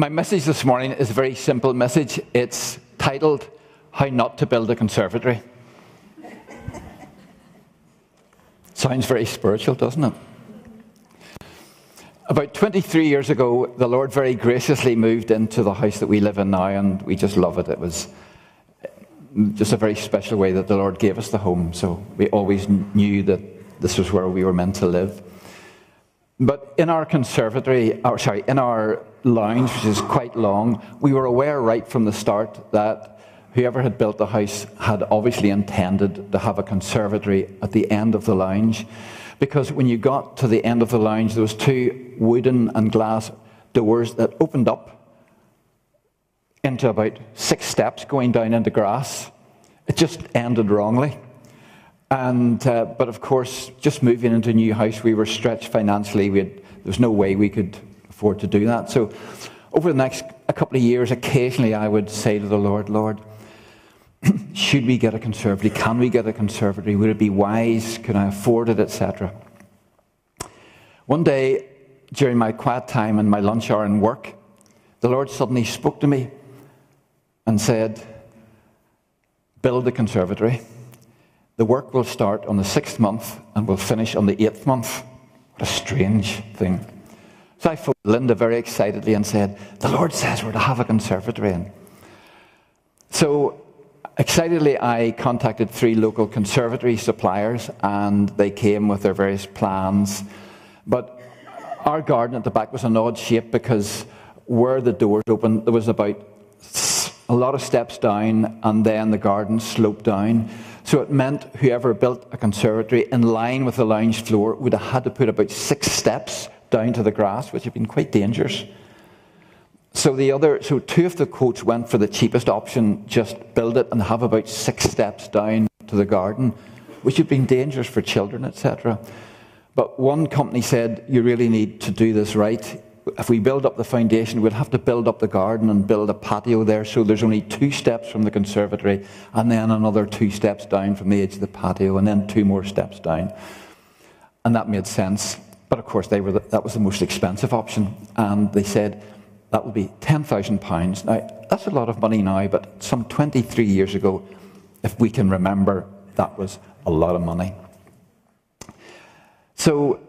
My message this morning is a very simple message. It's titled, How Not to Build a Conservatory. Sounds very spiritual, doesn't it? About 23 years ago, the Lord very graciously moved into the house that we live in now, and we just love it. It was just a very special way that the Lord gave us the home, so we always knew that this was where we were meant to live. But in our conservatory, or sorry, in our lounge, which is quite long, we were aware right from the start that whoever had built the house had obviously intended to have a conservatory at the end of the lounge. Because when you got to the end of the lounge, there was two wooden and glass doors that opened up into about six steps going down into grass. It just ended wrongly. And, uh, but of course, just moving into a new house, we were stretched financially. We had, there was no way we could afford to do that. So, over the next a couple of years, occasionally I would say to the Lord, Lord, should we get a conservatory? Can we get a conservatory? Would it be wise? Can I afford it, etc.? One day, during my quiet time and my lunch hour in work, the Lord suddenly spoke to me and said, Build a conservatory. The work will start on the sixth month and will finish on the eighth month. What a strange thing. So I phoned Linda very excitedly and said, The Lord says we're to have a conservatory. in. so excitedly, I contacted three local conservatory suppliers and they came with their various plans. But our garden at the back was an odd shape because where the doors opened, there was about a lot of steps down, and then the garden sloped down. So it meant whoever built a conservatory in line with the lounge floor would have had to put about six steps down to the grass, which had been quite dangerous. So the other, so two of the quotes went for the cheapest option, just build it and have about six steps down to the garden, which had been dangerous for children, etc. But one company said, you really need to do this right if we build up the foundation, we'll have to build up the garden and build a patio there. So there's only two steps from the conservatory, and then another two steps down from the edge of the patio, and then two more steps down. And that made sense. But of course, they were the, that was the most expensive option. And they said that would be £10,000. Now, that's a lot of money now, but some 23 years ago, if we can remember, that was a lot of money. So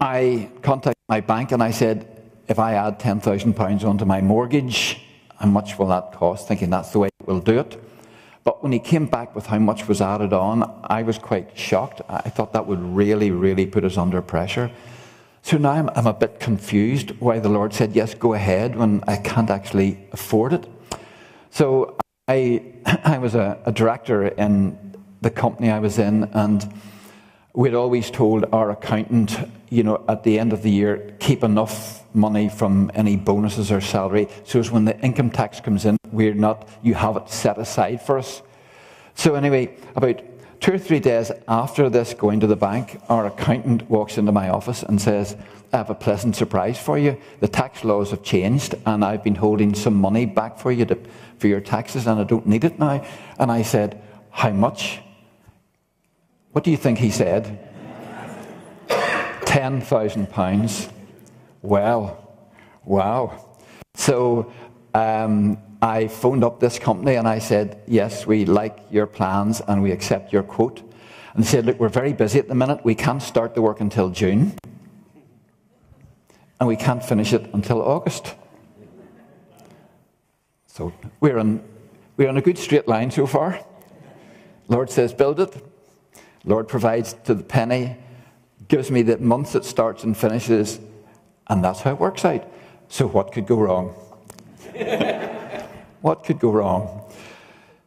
I contacted my bank and I said, if I add £10,000 onto my mortgage, how much will that cost? Thinking that's the way we'll do it. But when he came back with how much was added on, I was quite shocked. I thought that would really, really put us under pressure. So now I'm, I'm a bit confused why the Lord said, yes, go ahead when I can't actually afford it. So I, I was a, a director in the company I was in, and we'd always told our accountant, you know, at the end of the year, keep enough money from any bonuses or salary, so as when the income tax comes in, we're not, you have it set aside for us. So anyway, about two or three days after this going to the bank, our accountant walks into my office and says, I have a pleasant surprise for you. The tax laws have changed, and I've been holding some money back for you to, for your taxes, and I don't need it now. And I said, How much? What do you think he said? £10,000. Well, wow. So um, I phoned up this company and I said, Yes, we like your plans and we accept your quote. And they said, Look, we're very busy at the minute. We can't start the work until June. And we can't finish it until August. So we're on, we're on a good straight line so far. Lord says, Build it. Lord provides to the penny, gives me the month it starts and finishes, and that's how it works out. So, what could go wrong? what could go wrong?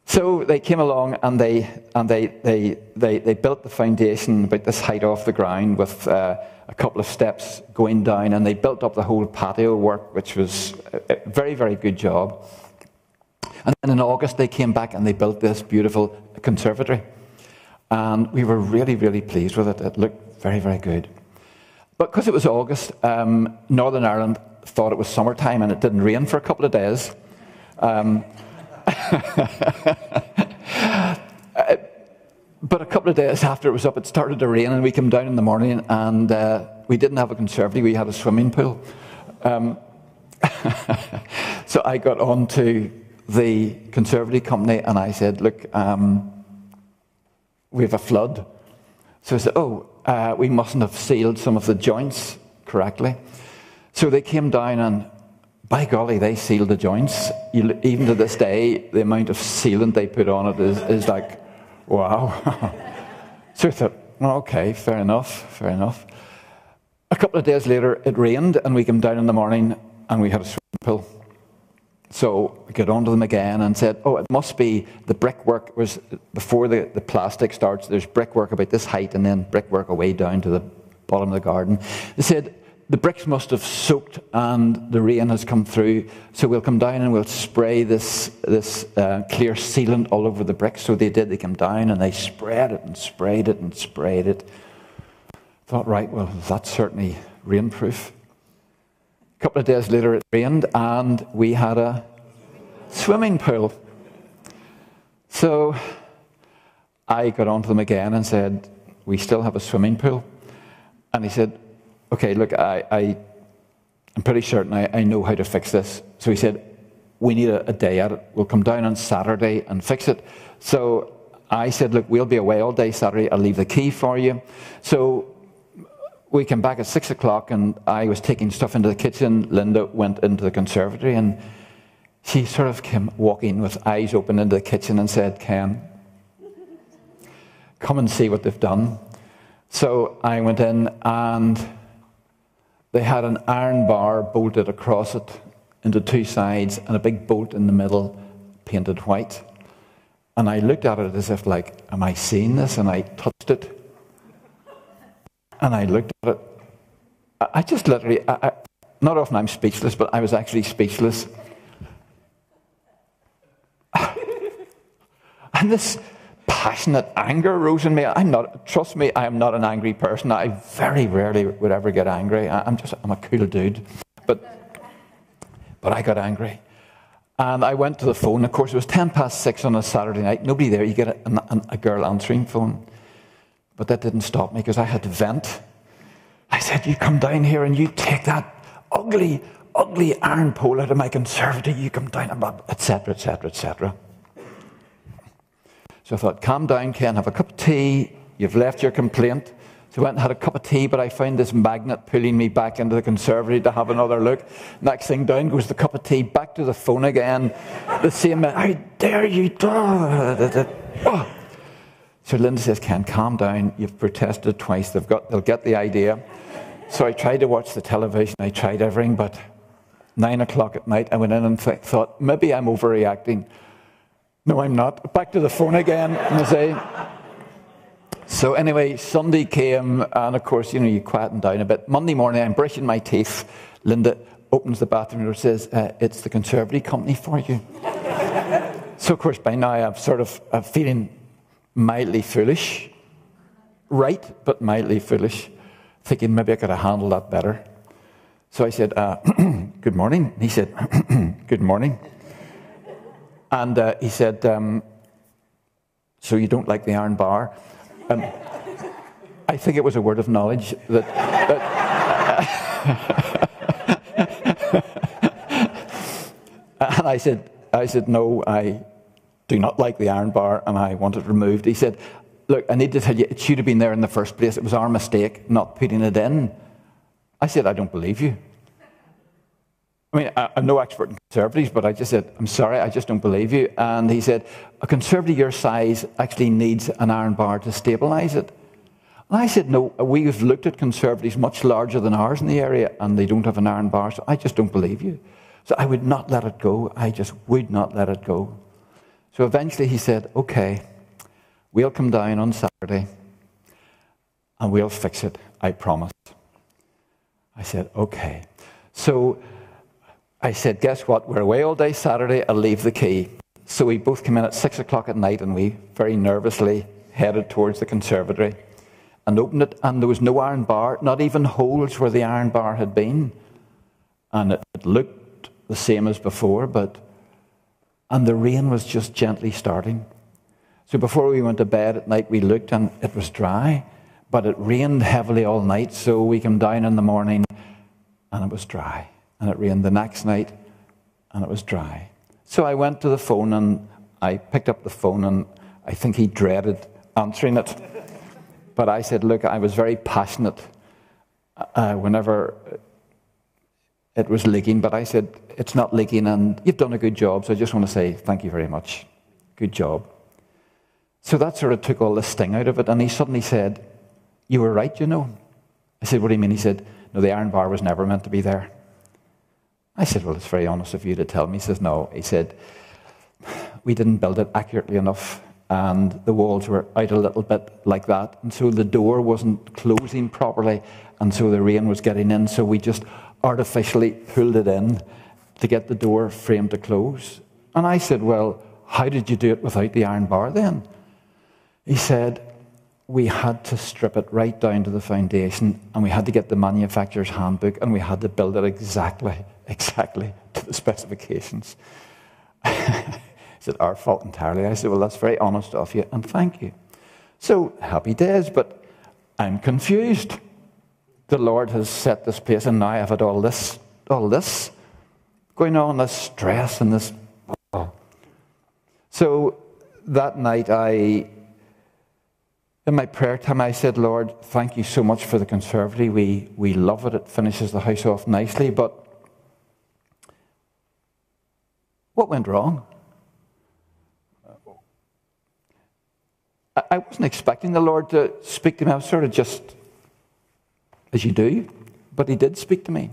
So they came along and they and they they they, they built the foundation about this height off the ground with uh, a couple of steps going down, and they built up the whole patio work, which was a very very good job. And then in August they came back and they built this beautiful conservatory. And we were really, really pleased with it. It looked very, very good. But because it was August, um, Northern Ireland thought it was summertime and it didn't rain for a couple of days. Um, but a couple of days after it was up, it started to rain, and we came down in the morning, and uh, we didn't have a conservatory, we had a swimming pool. Um, so I got on to the conservatory company and I said, Look, um, we have a flood. So I said, Oh, uh, we mustn't have sealed some of the joints correctly. So they came down and by golly, they sealed the joints. Even to this day, the amount of sealant they put on it is, is like, wow. so I thought, well, okay, fair enough, fair enough. A couple of days later, it rained, and we came down in the morning and we had a swimming pool. So I got onto them again and said, Oh, it must be the brickwork was before the, the plastic starts, there's brickwork about this height and then brickwork away down to the bottom of the garden. They said, the bricks must have soaked and the rain has come through. So we'll come down and we'll spray this, this uh, clear sealant all over the bricks. So they did. They came down and they sprayed it and sprayed it and sprayed it. Thought, right, well, that's certainly rainproof. A couple of days later, it rained and we had a swimming pool. So I got on to them again and said, We still have a swimming pool. And he said, okay, look, I, I, am pretty certain I, I know how to fix this. So he said, we need a, a day at it. We'll come down on Saturday and fix it. So I said, look, we'll be away all day Saturday. I'll leave the key for you. So we came back at six o'clock and I was taking stuff into the kitchen. Linda went into the conservatory and she sort of came walking with eyes open into the kitchen and said, Ken, come and see what they've done. So I went in and they had an iron bar bolted across it into two sides and a big bolt in the middle painted white. And I looked at it as if, like, am I seeing this? And I touched it. And I looked at it. I just literally, I, I, not often I'm speechless, but I was actually speechless. and this passionate anger rose in me. I'm not, trust me, I am not an angry person. I very rarely would ever get angry. I'm just, I'm a cool dude. But, but I got angry. And I went to the phone. Of course, it was 10 past 6 on a Saturday night. Nobody there. You get a, a, a girl answering phone. But that didn't stop me because I had to vent. I said, You come down here and you take that ugly, ugly iron pole out of my conservatory. You come down, etc., etc., etc. So I thought, calm down, Ken, have a cup of tea. You've left your complaint. So I went and had a cup of tea, but I found this magnet pulling me back into the conservatory to have another look. Next thing down goes the cup of tea, back to the phone again. The same, how dare you? Oh. So Linda says, Ken, calm down. You've protested twice. They've got, they'll get the idea. So I tried to watch the television. I tried everything, but nine o'clock at night, I went in and th- thought, maybe I'm overreacting. No, I'm not. Back to the phone again, I say. So anyway, Sunday came, and of course, you know, you quieten down a bit. Monday morning, I'm brushing my teeth. Linda opens the bathroom door and says, uh, "It's the conservatory company for you." so of course, by now, I'm sort of I'm feeling mildly foolish, right, but mildly foolish, thinking maybe I could have handled that better. So I said, uh, "Good morning." He said, "Good morning." And uh, he said, um, So you don't like the iron bar? Um, I think it was a word of knowledge that. that and I said, I said, No, I do not like the iron bar and I want it removed. He said, Look, I need to tell you, it should have been there in the first place. It was our mistake not putting it in. I said, I don't believe you. I mean, I'm no expert in conservatives, but I just said, I'm sorry, I just don't believe you. And he said, a conservative your size actually needs an iron bar to stabilise it. And I said, no, we've looked at conservatives much larger than ours in the area, and they don't have an iron bar, so I just don't believe you. So I would not let it go. I just would not let it go. So eventually he said, okay, we'll come down on Saturday and we'll fix it, I promise. I said, okay. So I said, Guess what? We're away all day Saturday. I'll leave the key. So we both came in at six o'clock at night and we very nervously headed towards the conservatory and opened it. And there was no iron bar, not even holes where the iron bar had been. And it, it looked the same as before, but. And the rain was just gently starting. So before we went to bed at night, we looked and it was dry, but it rained heavily all night. So we came down in the morning and it was dry. and it rained the next night, and it was dry. So I went to the phone and I picked up the phone, and I think he dreaded answering it. But I said, Look, I was very passionate uh, whenever it was leaking, but I said, It's not leaking, and you've done a good job, so I just want to say thank you very much. Good job. So that sort of took all the sting out of it, and he suddenly said, You were right, you know. I said, What do you mean? He said, No, the iron bar was never meant to be there. I said, Well, it's very honest of you to tell me. He says, No. He said, We didn't build it accurately enough, and the walls were out a little bit like that. And so the door wasn't closing properly, and so the rain was getting in. So we just artificially pulled it in to get the door frame to close. And I said, Well, how did you do it without the iron bar then? He said, we had to strip it right down to the foundation and we had to get the manufacturer's handbook and we had to build it exactly, exactly to the specifications. he said, Our fault entirely. I said, Well, that's very honest of you and thank you. So, happy days, but I'm confused. The Lord has set this place and now I've had all this, all this going on, this stress and this. Oh. So that night I in my prayer time, I said, Lord, thank you so much for the conservatory. We, we love it. It finishes the house off nicely. But what went wrong? I wasn't expecting the Lord to speak to me. I was sort of just as you do. But He did speak to me.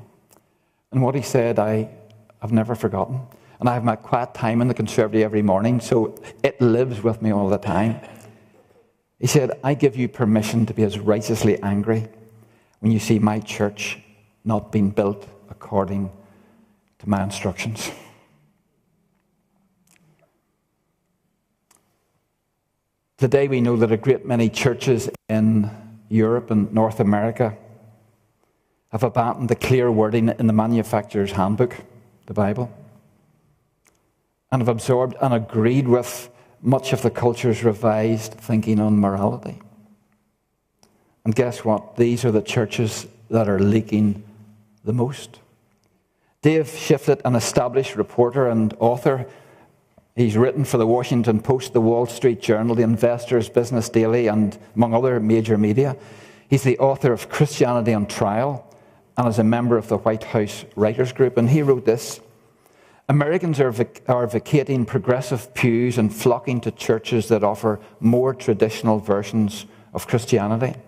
And what He said, I have never forgotten. And I have my quiet time in the conservatory every morning, so it lives with me all the time. He said, I give you permission to be as righteously angry when you see my church not being built according to my instructions. Today, we know that a great many churches in Europe and North America have abandoned the clear wording in the manufacturer's handbook, the Bible, and have absorbed and agreed with much of the culture's revised thinking on morality. And guess what? These are the churches that are leaking the most. Dave Shiflett, an established reporter and author, he's written for the Washington Post, the Wall Street Journal, the Investors Business Daily, and among other major media. He's the author of Christianity on Trial and as a member of the White House Writers Group. And he wrote this Americans are, vac- are vacating progressive pews and flocking to churches that offer more traditional versions of Christianity.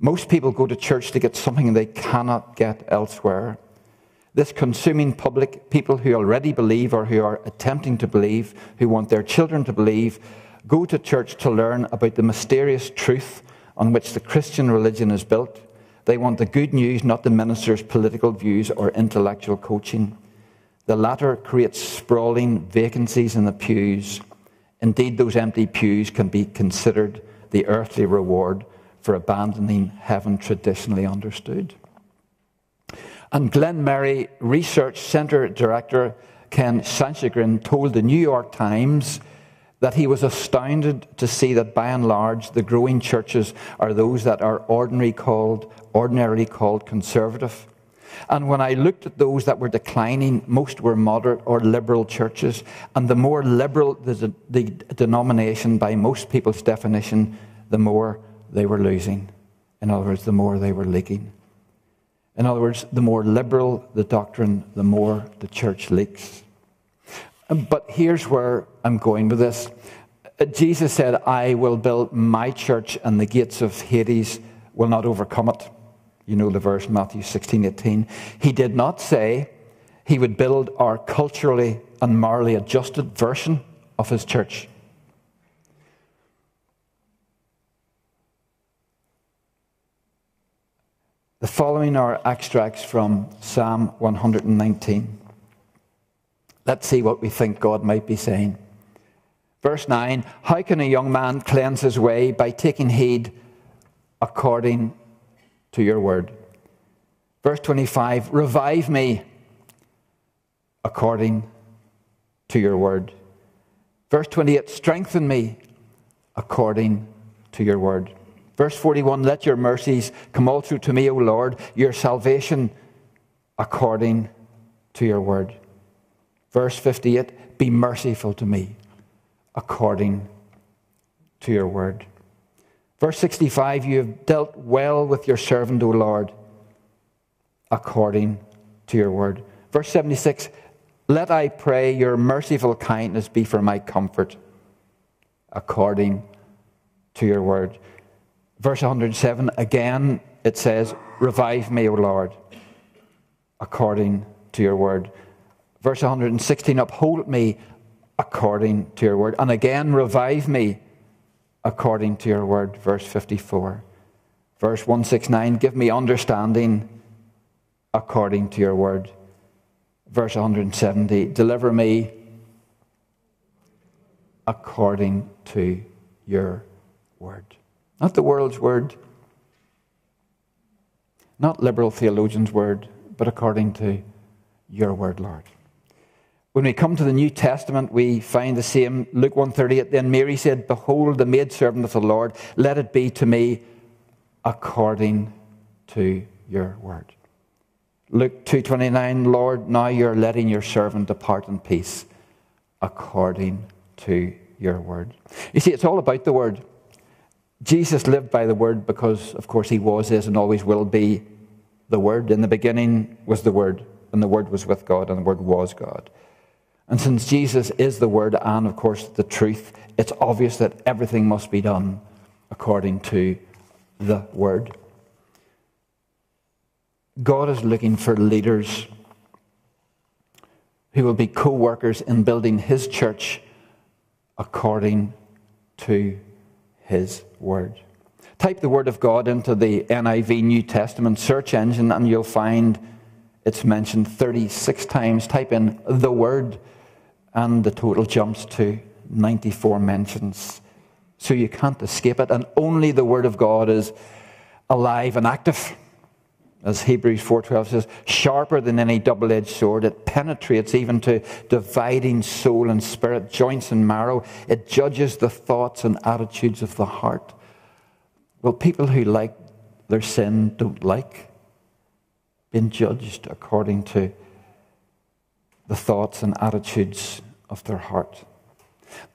Most people go to church to get something they cannot get elsewhere. This consuming public, people who already believe or who are attempting to believe, who want their children to believe, go to church to learn about the mysterious truth on which the Christian religion is built. They want the good news, not the minister's political views or intellectual coaching. The latter creates sprawling vacancies in the pews. Indeed, those empty pews can be considered the earthly reward for abandoning heaven traditionally understood. And Glenmary Research Center Director Ken Sanchagrin told the New York Times that he was astounded to see that by and large the growing churches are those that are ordinarily called, ordinarily called conservative and when I looked at those that were declining, most were moderate or liberal churches. And the more liberal the, the denomination, by most people's definition, the more they were losing. In other words, the more they were leaking. In other words, the more liberal the doctrine, the more the church leaks. But here's where I'm going with this. Uh, Jesus said, I will build my church, and the gates of Hades will not overcome it. You know the verse, Matthew 16, 18. He did not say he would build our culturally and morally adjusted version of his church. The following are extracts from Psalm 119. Let's see what we think God might be saying. Verse 9 How can a young man cleanse his way? By taking heed according to your word. Verse 25 Revive me according to your word. Verse 28 Strengthen me according to your word. Verse 41 Let your mercies come also to me, O Lord, your salvation according to your word. Verse 58 Be merciful to me according to your word. Verse 65 You have dealt well with your servant, O Lord, according to your word. Verse 76 Let I pray your merciful kindness be for my comfort, according to your word. Verse 107 again it says, Revive me, O Lord, according to your word. Verse 116 Uphold me according to your word. And again, revive me according to your word. Verse 54. Verse 169 Give me understanding according to your word. Verse 170 Deliver me according to your word. Not the world's word, not liberal theologians' word, but according to your word, Lord. When we come to the New Testament, we find the same. Luke 138, then Mary said, Behold, the maidservant of the Lord, let it be to me according to your word. Luke 2.29, Lord, now you're letting your servant depart in peace according to your word. You see, it's all about the word. Jesus lived by the word because, of course, he was, is, and always will be the word. In the beginning was the word, and the word was with God, and the word was God. And since Jesus is the word and, of course, the truth, it's obvious that everything must be done according to the word. God is looking for leaders who will be co workers in building his church according to his word. Type the word of God into the NIV New Testament search engine and you'll find it's mentioned 36 times. Type in the word and the total jumps to 94 mentions. So you can't escape it. And only the word of God is alive and active as Hebrews 4:12 says, sharper than any double-edged sword. It penetrates even to dividing soul and spirit, joints and marrow. It judges the thoughts and attitudes of the heart. Well, people who like their sin don't like being judged according to the thoughts and attitudes of their heart.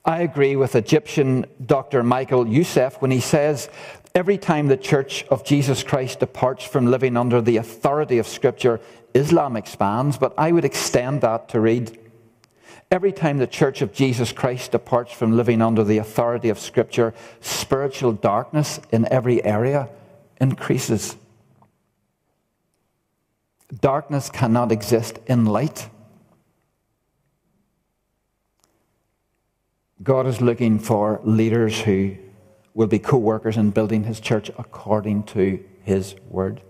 I agree with Egyptian Dr. Michael Youssef when he says Every time the Church of Jesus Christ departs from living under the authority of Scripture, Islam expands, but I would extend that to read Every time the Church of Jesus Christ departs from living under the authority of Scripture, spiritual darkness in every area increases. Darkness cannot exist in light. God is looking for leaders who will be co workers in building his church according to his word.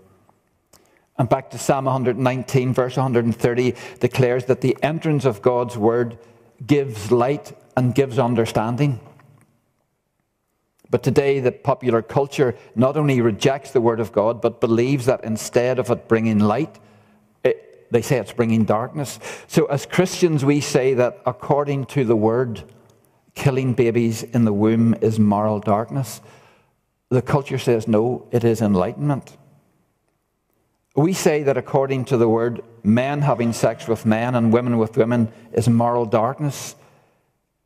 And back to Psalm 119, verse 130, declares that the entrance of God's word gives light and gives understanding. But today, the popular culture not only rejects the word of God, but believes that instead of it bringing light, it, they say it's bringing darkness. So, as Christians, we say that according to the word, killing babies in the womb is moral darkness. The culture says no, it is enlightenment. We say that according to the word, men having sex with men and women with women is moral darkness.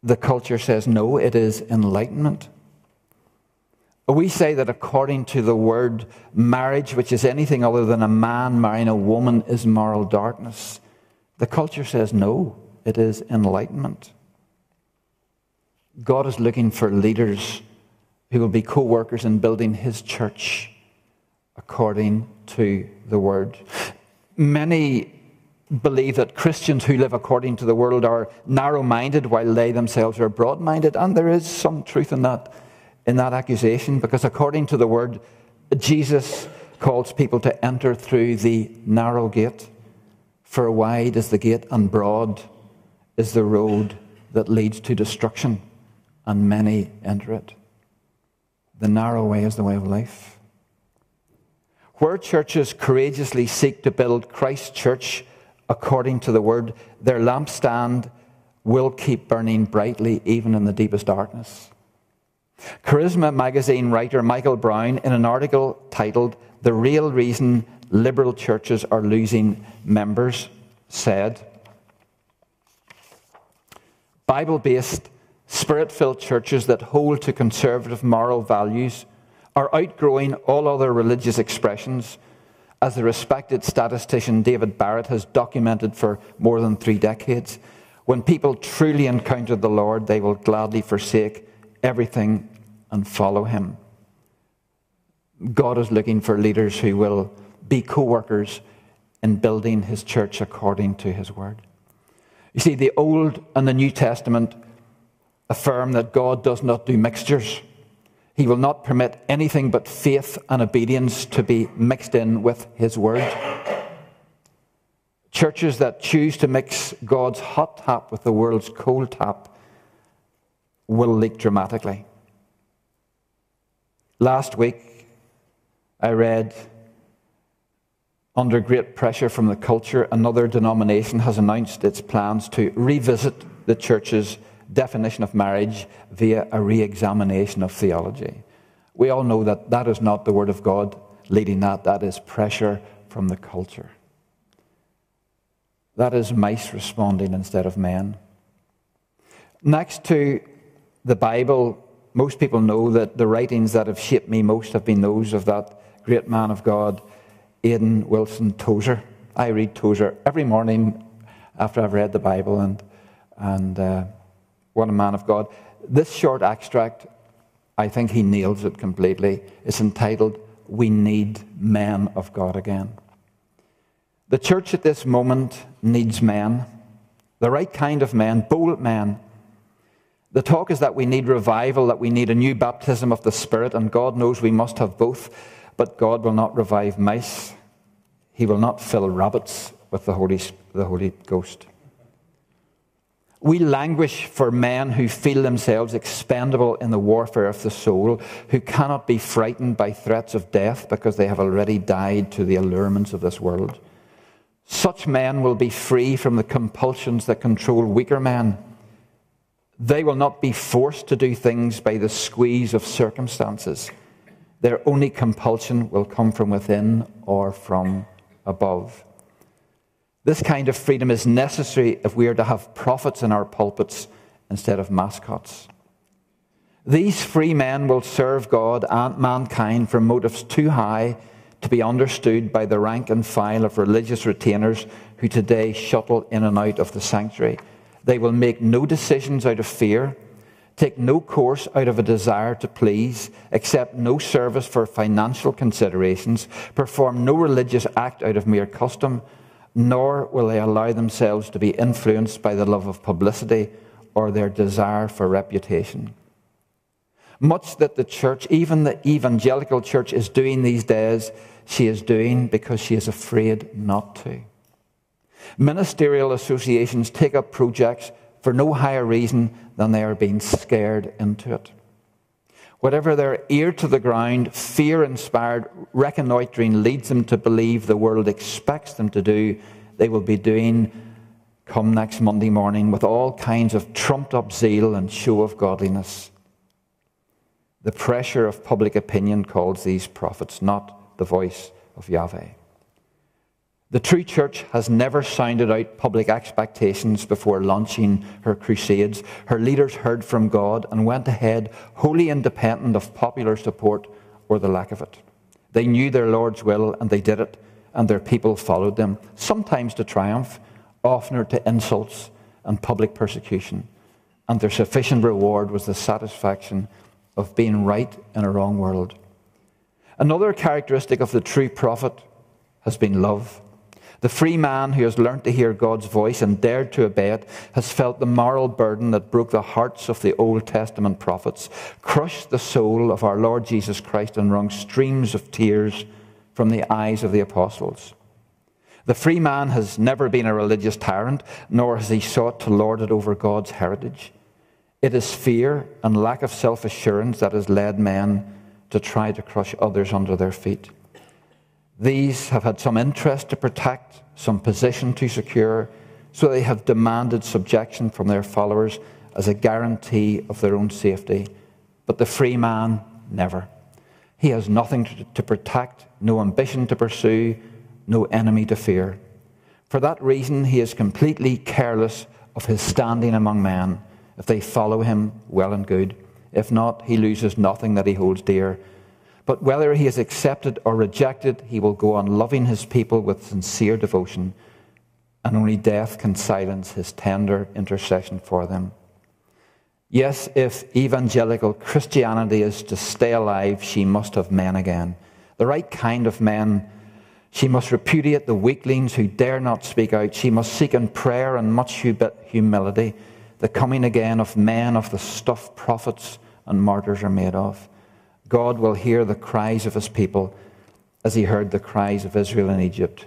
The culture says no, it is enlightenment. We say that according to the word, marriage, which is anything other than a man marrying a woman, is moral darkness. The culture says no, it is enlightenment. God is looking for leaders who will be co workers in building his church according to the word. Many believe that Christians who live according to the world are narrow minded while they themselves are broad minded, and there is some truth in that, in that accusation because according to the word, Jesus calls people to enter through the narrow gate. For wide is the gate and broad is the road that leads to destruction and many enter it. The narrow way is the way of life. Where churches courageously seek to build Christ's church according to the word, their lampstand will keep burning brightly even in the deepest darkness. Charisma magazine writer Michael Brown, in an article titled The Real Reason Liberal Churches Are Losing Members, said. Bible based, spirit filled churches that hold to conservative moral values are outgrowing all other religious expressions, as the respected statistician David Barrett has documented for more than three decades. When people truly encounter the Lord, they will gladly forsake everything and follow him. God is looking for leaders who will be co workers in building his church according to his word. You see, the Old and the New Testament affirm that God does not do mixtures. He will not permit anything but faith and obedience to be mixed in with his word. Churches that choose to mix God's hot tap with the world's cold tap will leak dramatically. Last week, I read under great pressure from the culture, another denomination has announced its plans to revisit the church's definition of marriage via a re examination of theology. We all know that that is not the Word of God leading that, that is pressure from the culture. That is mice responding instead of men. Next to the Bible, most people know that the writings that have shaped me most have been those of that great man of God, Aiden Wilson Tozer. I read Tozer every morning after I've read the Bible, and, and uh, what a man of God. This short extract, I think he nails it completely. It's entitled, We Need Men of God Again. The church at this moment needs men, the right kind of men, bold men. The talk is that we need revival, that we need a new baptism of the Spirit, and God knows we must have both. But God will not revive mice. He will not fill rabbits with the Holy, the Holy Ghost. We languish for men who feel themselves expendable in the warfare of the soul, who cannot be frightened by threats of death because they have already died to the allurements of this world. Such men will be free from the compulsions that control weaker men. They will not be forced to do things by the squeeze of circumstances. Their only compulsion will come from within or from above. This kind of freedom is necessary if we are to have prophets in our pulpits instead of mascots. These free men will serve God and mankind for motives too high to be understood by the rank and file of religious retainers who today shuttle in and out of the sanctuary. They will make no decisions out of fear take no course out of a desire to please, accept no service for financial considerations, perform no religious act out of mere custom, nor will they allow themselves to be influenced by the love of publicity or their desire for reputation. Much that the church, even the evangelical church, is doing these days, she is doing because she is afraid not to. Ministerial associations take up projects for no higher reason than they are being scared into it. Whatever their ear to the ground, fear inspired reconnoitering leads them to believe the world expects them to do, they will be doing come next Monday morning with all kinds of trumped up zeal and show of godliness. The pressure of public opinion calls these prophets, not the voice of Yahweh. The true church has never sounded out public expectations before launching her crusades. Her leaders heard from God and went ahead wholly independent of popular support or the lack of it. They knew their Lord's will and they did it, and their people followed them, sometimes to triumph, oftener to insults and public persecution. And their sufficient reward was the satisfaction of being right in a wrong world. Another characteristic of the true prophet has been love. The free man who has learnt to hear God's voice and dared to obey it has felt the moral burden that broke the hearts of the Old Testament prophets, crushed the soul of our Lord Jesus Christ, and wrung streams of tears from the eyes of the apostles. The free man has never been a religious tyrant, nor has he sought to lord it over God's heritage. It is fear and lack of self assurance that has led men to try to crush others under their feet. These have had some interest to protect, some position to secure, so they have demanded subjection from their followers as a guarantee of their own safety. But the free man, never. He has nothing to, protect, no ambition to pursue, no enemy to fear. For that reason, he is completely careless of his standing among men. If they follow him, well and good. If not, he loses nothing that he holds dear. But whether he is accepted or rejected, he will go on loving his people with sincere devotion, and only death can silence his tender intercession for them. Yes, if evangelical Christianity is to stay alive, she must have men again. The right kind of men. She must repudiate the weaklings who dare not speak out. She must seek in prayer and much humility the coming again of men of the stuff prophets and martyrs are made of. God will hear the cries of his people as he heard the cries of Israel in Egypt,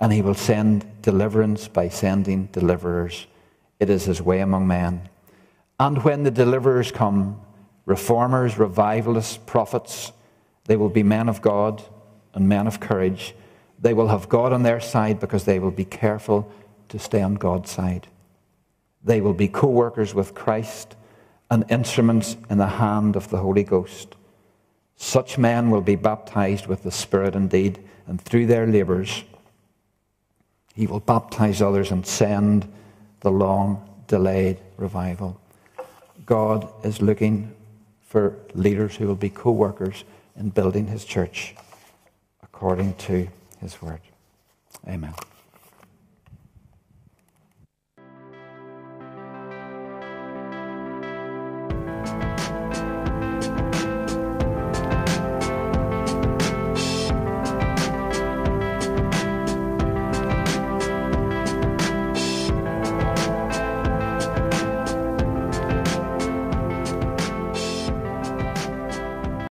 and he will send deliverance by sending deliverers. It is his way among men. And when the deliverers come, reformers, revivalists, prophets, they will be men of God and men of courage. They will have God on their side because they will be careful to stay on God's side. They will be co workers with Christ and instruments in the hand of the Holy Ghost. Such men will be baptized with the Spirit indeed, and through their labors, He will baptize others and send the long delayed revival. God is looking for leaders who will be co workers in building his church according to his word. Amen.